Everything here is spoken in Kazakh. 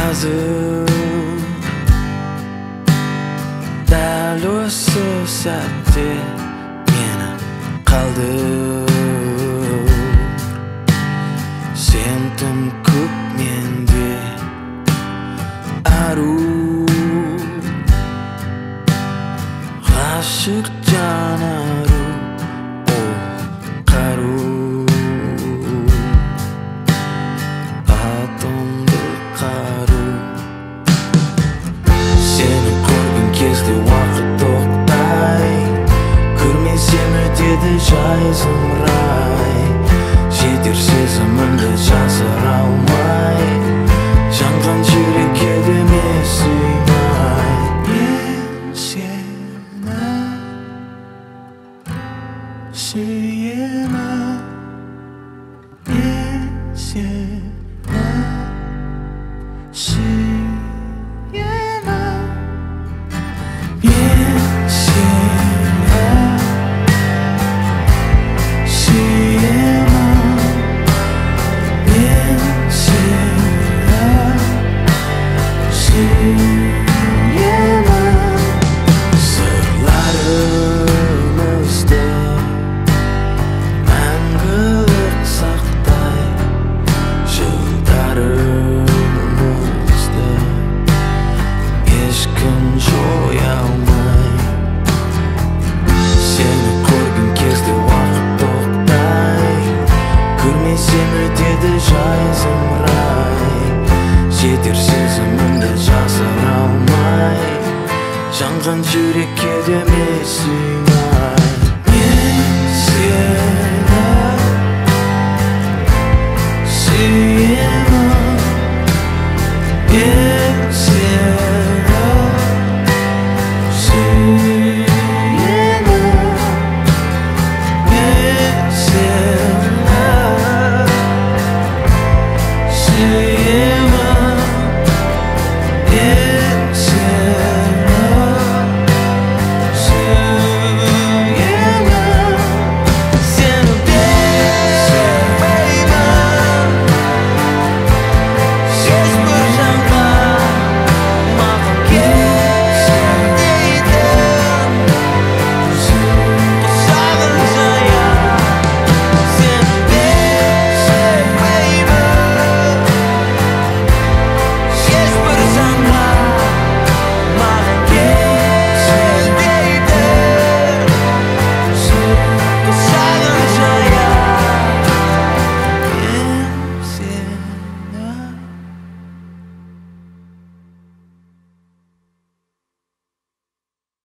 қазір дәл осы сәтте мені қалдыр сен тым көп менде ару ғашық көрмесем өтеді жай зымырай жетер сезімімді жасыра жай зымырай жетер сезімімді жасыра алмай жанған жүрекке деме сүймай